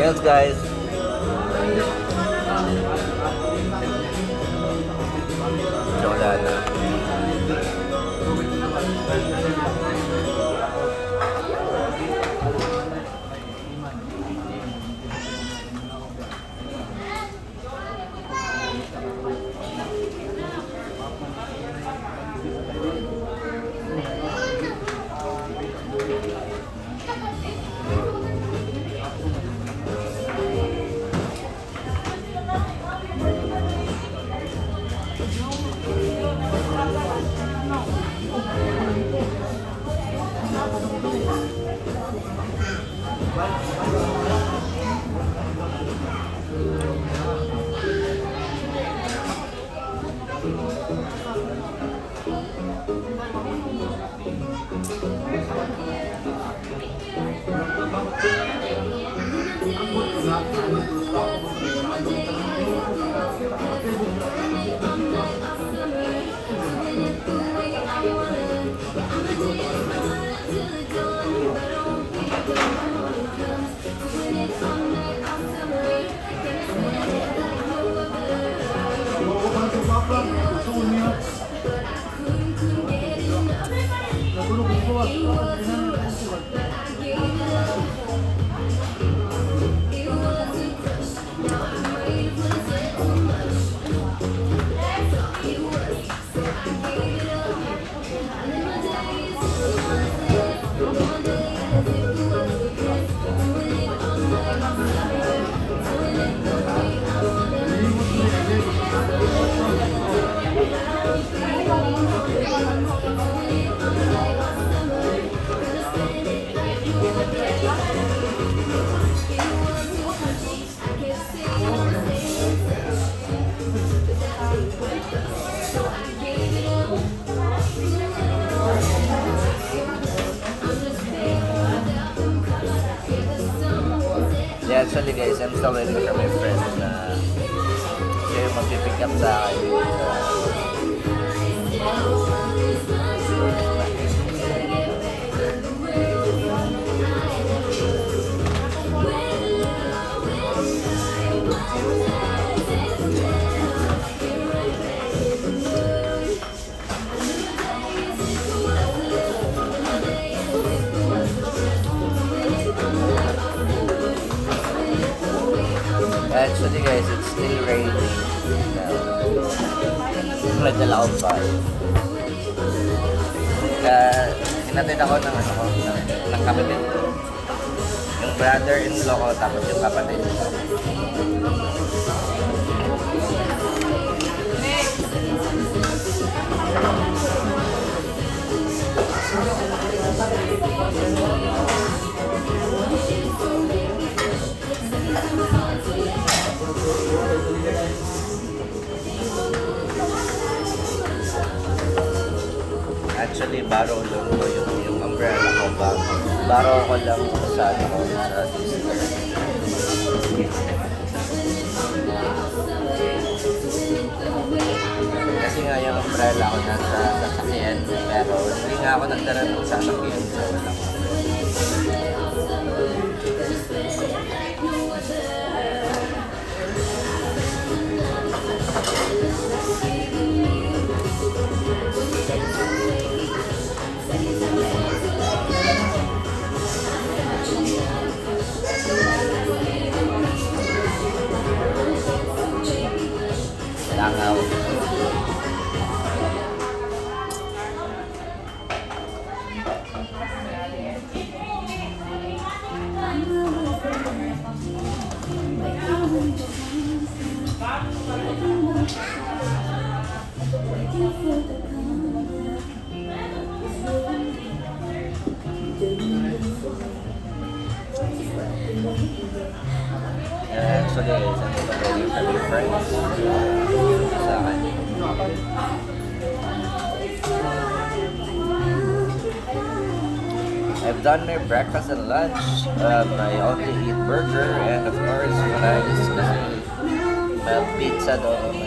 Yes, guys. Actually guys, I'm still waiting for my friend na siya yung mag-pick up sa akin. Actually guys, it's still raining. Uh, Nagdala akong bike. Kaya, hinatid ako ng ano ko, ng, ng kapatid. Yung brother-in-law ko, tapos yung kapatid ko. Actually, baro lang ko yung, yung umbrella ko ba. Baro ko lang sa ano ko, sa sister. Kasi nga yung umbrella ko nasa sasakyan, pero hindi nga ako nagdala ng sasakyan. So, wala ko. langaw. Uh, actually, it's a little bit different. I've done my breakfast and lunch. Um, I only eat burger and of course fries kasi may pizza doon.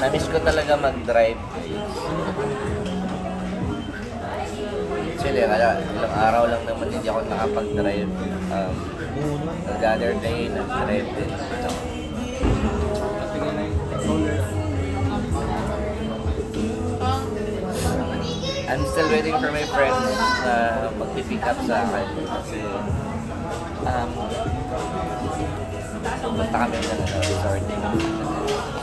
Na-miss ko talaga mag-drive guys. Actually, kaya ilang araw lang naman hindi ako nakapag-drive. Um, the other day, nag-drive din ako. I'm still waiting for my friends na magpipick up sa akin kasi um, pupunta kami ng ano, resort.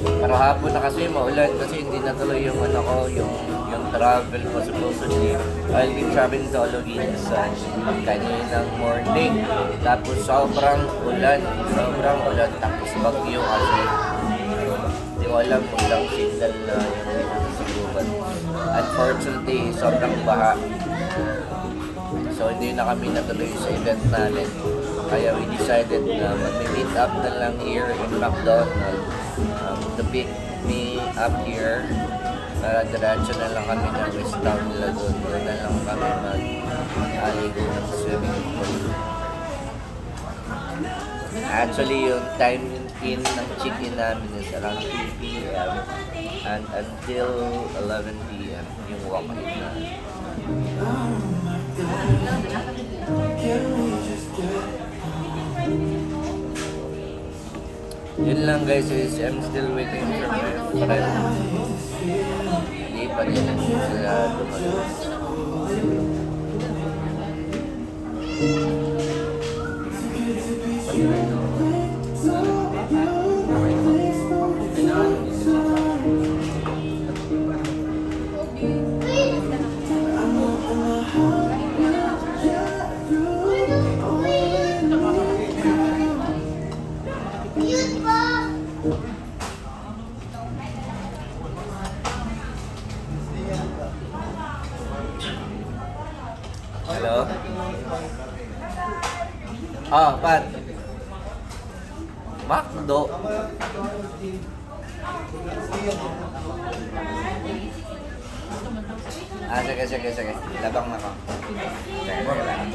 Pero hapon na kasi maulan kasi hindi natuloy yung ano ko, yung yung travel ko supposedly. I'll be traveling to Ologinas kaninang morning. Tapos sobrang ulan, sobrang ulan. Tapos bagyo kasi. Hindi ko alam kung ilang signal na yung pinakasibukan. Unfortunately, sobrang baha. So hindi na kami natuloy sa event namin. Kaya we decided na mag-meet up na lang here in McDonald. To pick me up here. Uh, diretso na lang kami ng West Town nila doon. Na lang kami mag-aligo ng swimming pool. Actually, yung time in ng check-in namin is around 2 p.m. and until 11 p.m. yung walk-in na. Yun lang guys is I'm still waiting for my friend. Hindi pa rin sila dumalas. Hello? Ah, sige, sige, sige. Labang na ko. Sige, sige lang.